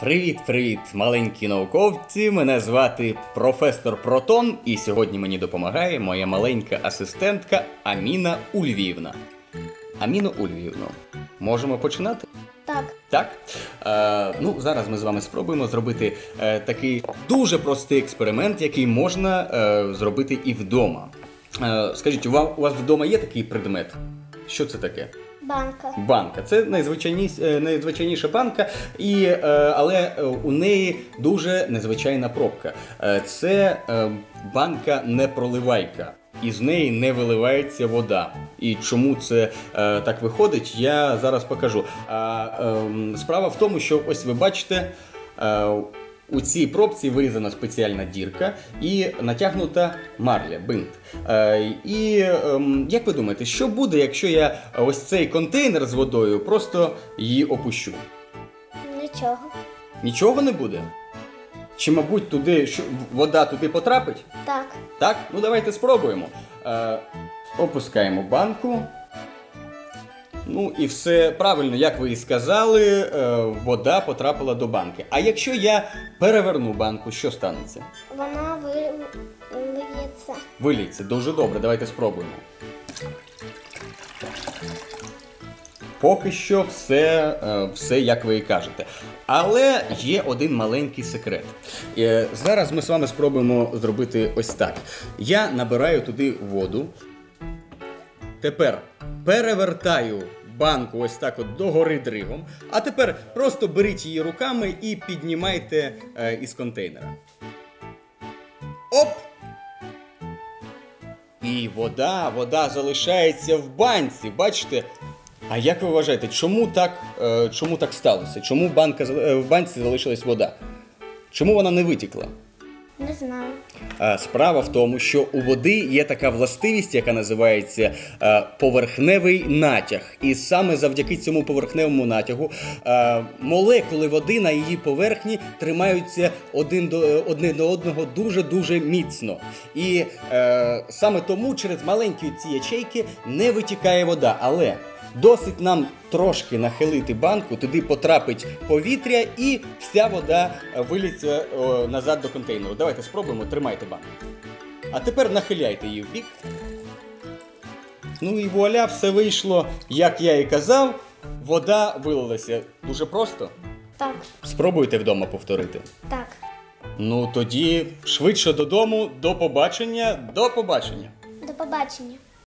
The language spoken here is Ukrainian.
Привіт-привіт, маленькі науковці! Мене звати професор Протон, і сьогодні мені допомагає моя маленька асистентка Аміна Ульвівна. Аміно Ульвівно, можемо починати? Так, Так? Е, ну, зараз ми з вами спробуємо зробити е, такий дуже простий експеримент, який можна е, зробити і вдома. Е, скажіть, у вас, у вас вдома є такий предмет? Що це таке? Банка. Банка. Це найзвичайніс- е, найзвичайніша банка, і, е, але е, у неї дуже незвичайна пробка. Е, Це е, банка непроливайка. І з неї не виливається вода. І чому це е, так виходить, я зараз покажу. А ем, справа в тому, що ось ви бачите. Е, у цій пробці вирізана спеціальна дірка і натягнута марля, бинт. Е, і ем, як ви думаєте, що буде, якщо я ось цей контейнер з водою просто її опущу? Нічого. Нічого не буде? Чи, мабуть, туди що, вода туди потрапить? Так, Так? Ну давайте спробуємо. Е, опускаємо банку. Ну і все правильно, як ви і сказали, е, вода потрапила до банки. А якщо я переверну банку, що станеться? вона вилиється. Виліться, дуже добре, давайте спробуємо. Поки що все, е, все як ви і кажете. Але є один маленький секрет. Е, Зараз ми з вами спробуємо зробити ось так. Я набираю туди воду. Тепер перевертаю банку ось так от догори дригом. А тепер просто беріть її руками і піднімайте е, із контейнера. Оп! І вода, вода залишається в банці, бачите? А як ви вважаєте, чому так, е, чому так сталося? Чому банка, е, в банці залишилась вода? Чому вона не витікла? Не знаю. Е, Справа в тому, що у води є така властивість, яка називається е, поверхневий натяг. І саме завдяки цьому поверхневому натягу е, молекули води на її поверхні тримаються один до, одне до одного дуже-дуже міцно. І саме тому через маленькі ці ячейки не витікає вода. Але Досить нам трошки нахилити банку, туди потрапить повітря і вся вода е, виліться назад до контейнеру. Давайте спробуємо, тримайте банку. А тепер нахиляйте її в бік. Ну і вуаля, все вийшло, як я і казав. Вода вилилася дуже просто. Так, Спробуйте вдома повторити. так. Ну тоді швидше додому, до побачення, до побачення. До побачення.